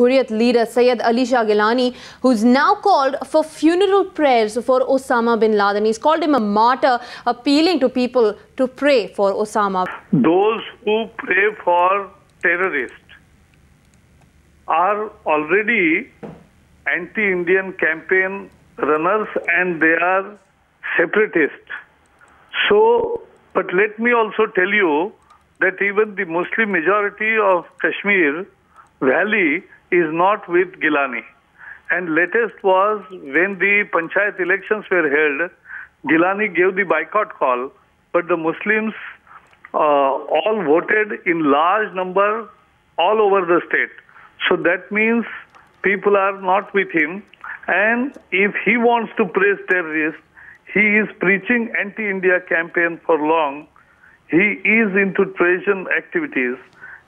Hurriyat leader Syed Ali Shah Geelani, who's now called for funeral prayers for Osama bin Laden. He's called him a martyr, appealing to people to pray for Osama. Those who pray for terrorists are already anti-Indian campaign runners and they are separatists. So, but let me also tell you that even the Muslim majority of Kashmir Valley is not with Geelani. And latest was when the panchayat elections were held, Geelani gave the boycott call, but the Muslims uh, all voted in large number all over the state. So that means people are not with him. And if he wants to praise terrorists, he is preaching anti-India campaign for long. He is into treason activities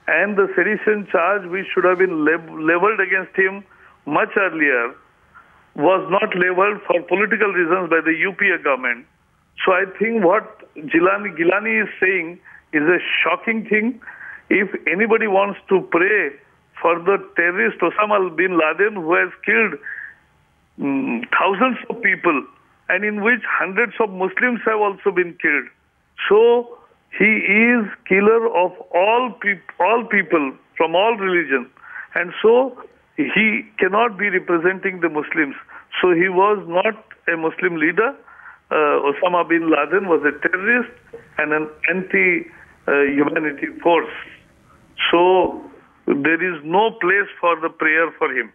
and the sedition charge which should have been leveled against him much earlier was not leveled for political reasons by the UPA government. So I think what Geelani, Geelani is saying is a shocking thing. If anybody wants to pray for the terrorist Osama bin Laden who has killed um, thousands of people and in which hundreds of Muslims have also been killed. So he is killer of all, all people from all religions. And so he cannot be representing the Muslims. So he was not a Muslim leader. Uh, Osama bin Laden was a terrorist and an anti-humanity force. So there is no place for the prayer for him.